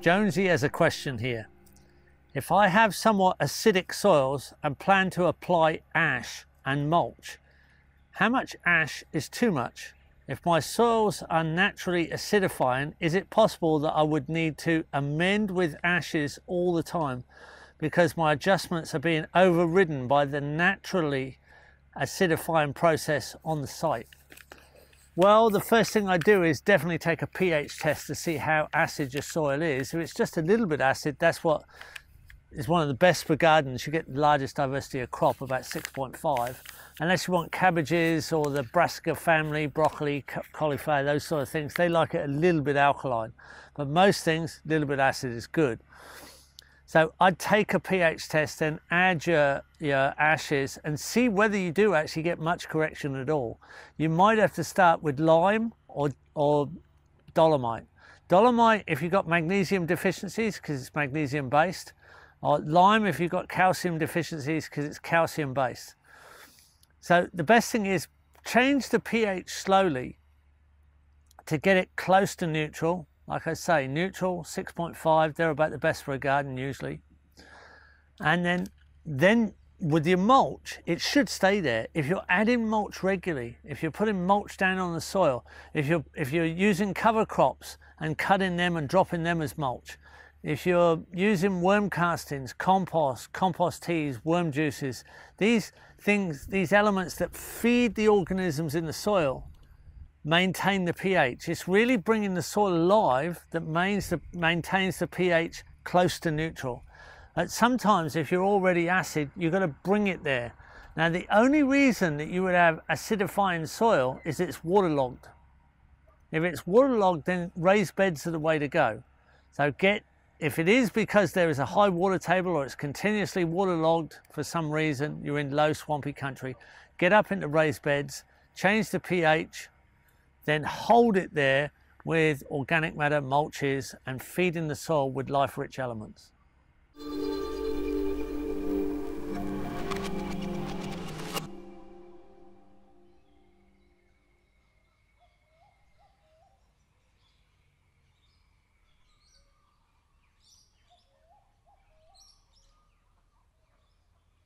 Jonesy has a question here. If I have somewhat acidic soils and plan to apply ash and mulch, how much ash is too much? If my soils are naturally acidifying, is it possible that I would need to amend with ashes all the time because my adjustments are being overridden by the naturally acidifying process on the site? Well, the first thing I do is definitely take a pH test to see how acid your soil is. If it's just a little bit acid, that's what is one of the best for gardens. You get the largest diversity of crop, about 6.5. Unless you want cabbages or the brassica family, broccoli, cauliflower, those sort of things, they like it a little bit alkaline. But most things, a little bit acid is good. So I'd take a pH test and add your, your ashes and see whether you do actually get much correction at all. You might have to start with lime or, or dolomite. Dolomite, if you've got magnesium deficiencies, because it's magnesium based, or lime if you've got calcium deficiencies, because it's calcium based. So the best thing is change the pH slowly to get it close to neutral like I say, neutral, 6.5, they're about the best for a garden usually. And then, then with your mulch, it should stay there. If you're adding mulch regularly, if you're putting mulch down on the soil, if you're, if you're using cover crops and cutting them and dropping them as mulch, if you're using worm castings, compost, compost teas, worm juices, these things, these elements that feed the organisms in the soil, maintain the pH. It's really bringing the soil alive that maintains the pH close to neutral. But sometimes if you're already acid, you've got to bring it there. Now the only reason that you would have acidifying soil is it's waterlogged. If it's waterlogged, then raised beds are the way to go. So get, if it is because there is a high water table or it's continuously waterlogged for some reason, you're in low swampy country, get up into raised beds, change the pH, then hold it there with organic matter, mulches, and feeding the soil with life-rich elements.